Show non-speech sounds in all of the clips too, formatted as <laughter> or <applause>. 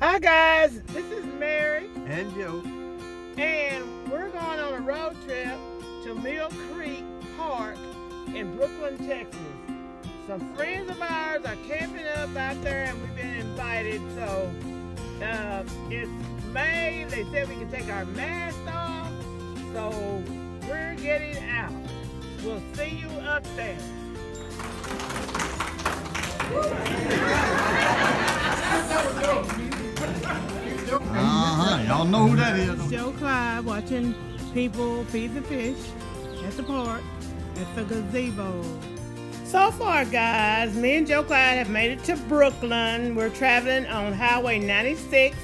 Hi guys, this is Mary and Joe, and we're going on a road trip to Mill Creek Park in Brookeland, Texas. Some friends of ours are camping up out there and we've been invited, so uh, it's May. They said we can take our mask off, so we're getting out. We'll see you up there. <laughs> Uh-huh. Y'all know who that is. Joe Clyde watching people feed the fish at the park at the gazebo. So far, guys, me and Joe Clyde have made it to Brookeland. We're traveling on Highway 96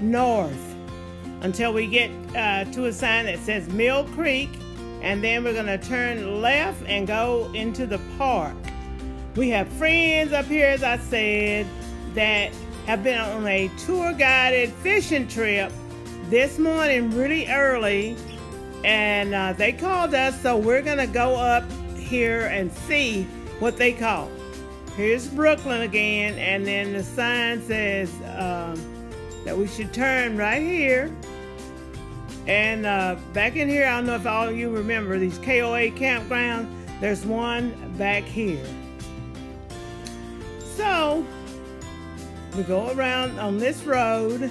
North until we get uh, to a sign that says Mill Creek, and then we're going to turn left and go into the park. We have friends up here, as I said, that have been on a tour guided fishing trip this morning really early and uh, they called us so we're gonna go up here and see what they call. Here's Brookeland again and then the sign says um, that we should turn right here. And uh, back in here i don't know if all of you remember these KOA campgrounds there's one back here. So we go around on this road,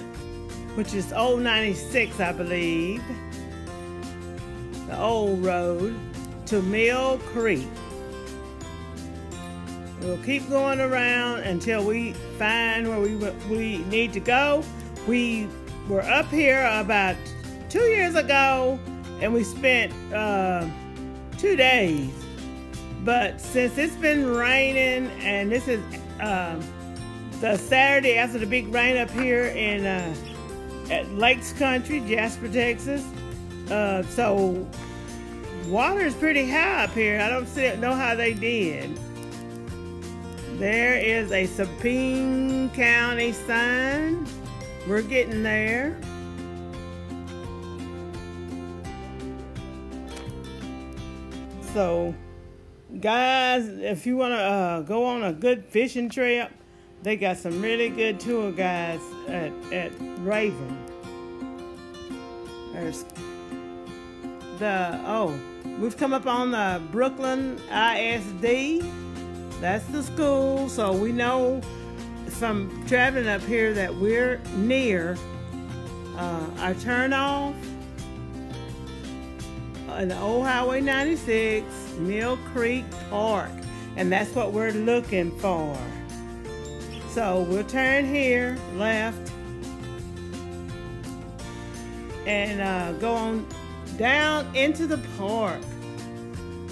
which is old 96, I believe, the old road, to Mill Creek. We'll keep going around until we find where we, we need to go. We were up here about two years ago and we spent uh, two days. But since it's been raining and this is uh, the Saturday after the big rain up here in uh, at Lakes Country, Jasper, Texas. Uh, so water is pretty high up here. I don't see, know how they did. There is a Sabine County sign. We're getting there. So, guys, if you want to uh, go on a good fishing trip, they got some really good tour guides at, at Raven. There's the, oh, we've come up on the Brookeland ISD. That's the school, so we know from traveling up here that we're near uh, our turnoff on the old Highway 96, Mill Creek Park, and that's what we're looking for. So we'll turn here, left, and uh, go on down into the park.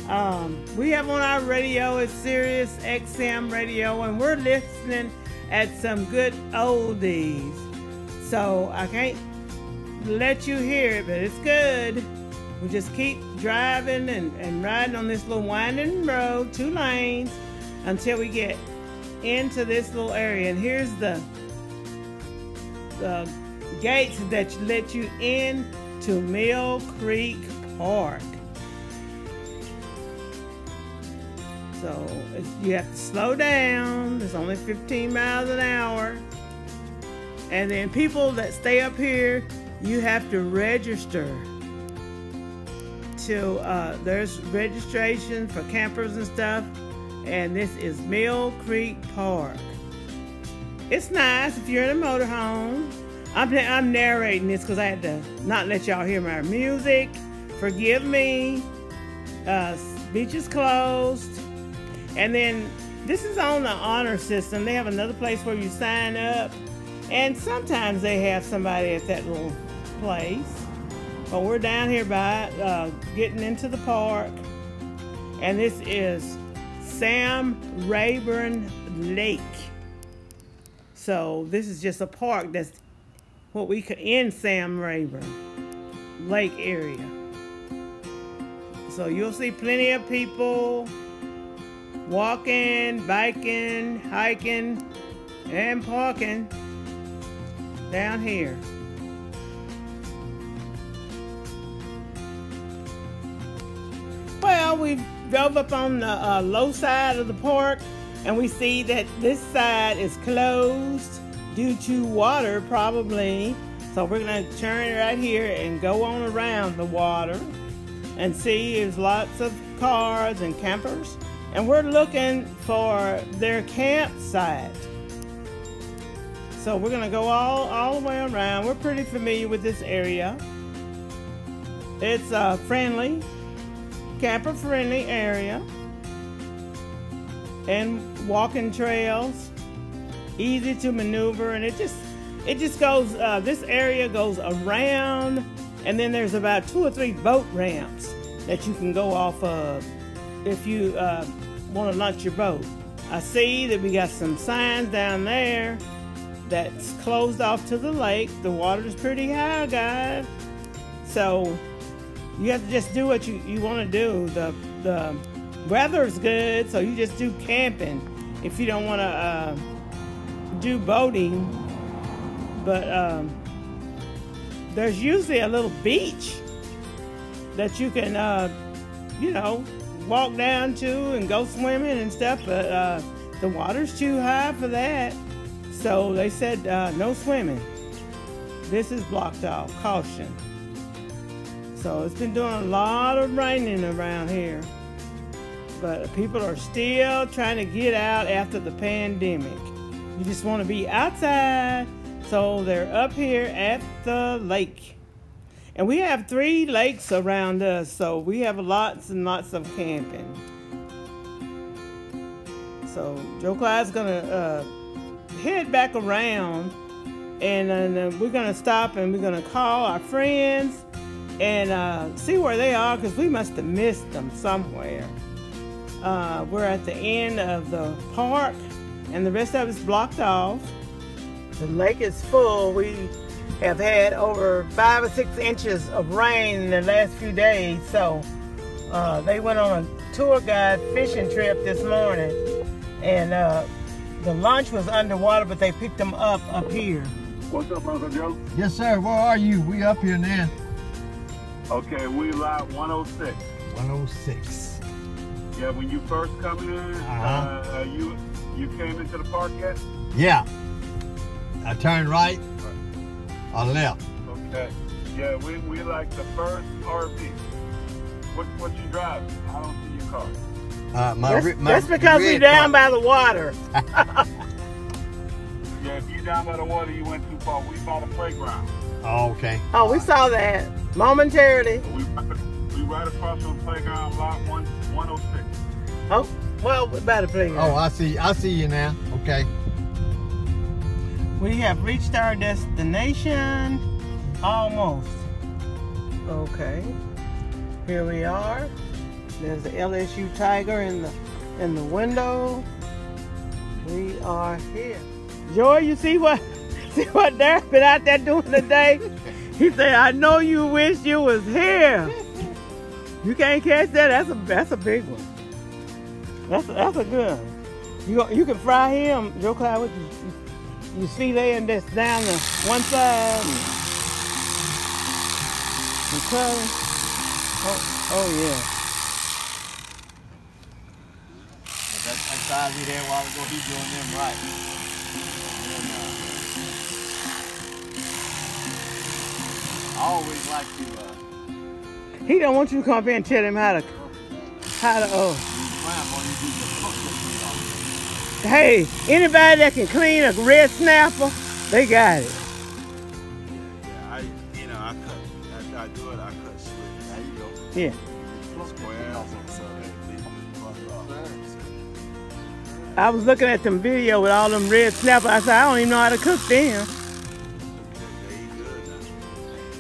Um, we have on our radio, it's Sirius XM radio, and we're listening at some good oldies. So I can't let you hear it, but it's good. We just keep driving and, and riding on this little winding road, two lanes, until we get into this little area. And here's the, the gates that let you in to Mill Creek Park. So you have to slow down. It's only 15 miles an hour. And then people that stay up here, you have to register. To uh, there's registration for campers and stuff and this is Mill Creek Park. It's nice if you're in a motorhome. I'm, I'm narrating this because I had to not let y'all hear my music. Forgive me. Uh, beach is closed. And then this is on the honor system. They have another place where you sign up. And sometimes they have somebody at that little place. But we're down here by uh, getting into the park. And this is Sam Rayburn Lake. So this is just a park that's what we could in Sam Rayburn Lake area. So you'll see plenty of people walking, biking, hiking, and parking down here. Well, we've drove up on the uh, low side of the park and we see that this side is closed due to water probably. So we're gonna turn right here and go on around the water and see there's lots of cars and campers. And we're looking for their campsite. So we're gonna go all, all the way around. We're pretty familiar with this area. It's a friendly, camper friendly area. And walking trails, easy to maneuver, and it just it just goes uh, this area goes around and then there's about two or three boat ramps that you can go off of if you uh, want to launch your boat i see that we got some signs down there that's closed off to the lake the water's pretty high guys so you have to just do what you, you want to do the the weather's good so you just do camping if you don't want to uh, do boating but um, there's usually a little beach that you can, uh, you know, walk down to and go swimming and stuff. But uh, the water's too high for that, so they said uh, no swimming. This is blocked off. Caution. So it's been doing a lot of raining around here. But people are still trying to get out after the pandemic. You just want to be outside so they're up here at the lake. And we have three lakes around us, so we have lots and lots of camping. So Joe Clyde's gonna uh, head back around and uh, we're gonna stop and we're gonna call our friends and uh, see where they are because we must have missed them somewhere. Uh, we're at the end of the park and the rest of it's blocked off. The lake is full. We have had over five or six inches of rain in the last few days. So uh, they went on a tour guide fishing trip this morning and uh, the launch was underwater, but they picked them up up here. What's up, Uncle Joe? Yes, sir. Where are you? We up here now. Okay, we lot 106. 106. Yeah, when you first come in, Uh-huh. uh, you you came into the park yet? Yeah. I turned right or left. Okay. Yeah, we, we like the first RV. What what you drive? I don't see your car. Uh, my, That's, my that's because we're down car- by the water. <laughs> Yeah, if you down by the water, you went too far. We by the playground. Oh, okay. Oh, we saw that momentarily. We we right across from the playground, lot one 106. Oh, well, we're about to play. Oh, I see. I see you now. Okay. We have reached our destination almost. Okay. Here we are. There's the LSU Tiger in the in the window. We are here. Joy, you see what <laughs> see what Derek been out there doing today? He said, I know you wish you was here. You can't catch that. That's a that's a big one. That's a, that's a good one. You you can fry him, Joe Clyde, with you, you see laying this down the one side and, and curling. Oh, oh yeah. That, that size he had a while ago, he's doing them right. Always like to uh, He don't want you to come up here and tell him how to how to climb on you do the push-ups. Hey, anybody that can clean a red snapper, they got it. Yeah, I, you know, I cut, after I do it, I cut slits. There you go. Yeah. Squares and so that they can bust off. I was looking at them video with all them red snappers. I said, I don't even know how to cook them.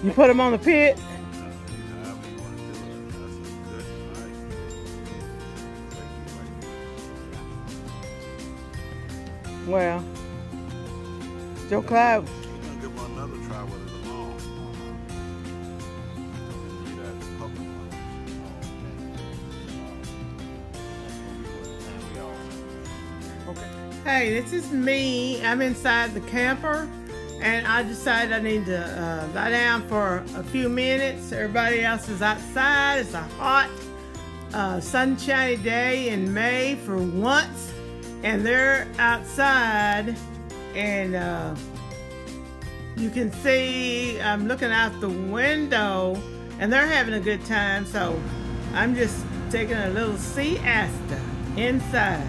You put them on the pit. Well, Joe Clyde, couple Hey, this is me. I'm inside the camper, and I decided I need to uh, lie down for a few minutes. Everybody else is outside. It's a hot, uh, sunshiny day in May for once, and they're outside, and uh, you can see I'm looking out the window and they're having a good time. So I'm just taking a little siesta inside.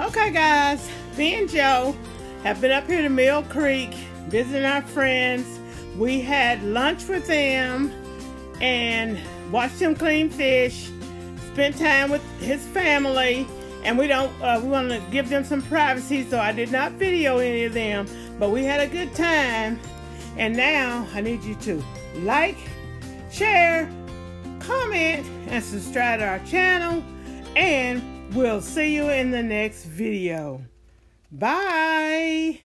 Okay, guys, me and Joe have been up here to Mill Creek visiting our friends. We had lunch with them and watched them clean fish, spent time with his family, and we don't uh, we want to give them some privacy, so I did not video any of them. But we had a good time, and now I need you to like, share, comment, and subscribe to our channel, and we'll see you in the next video. Bye.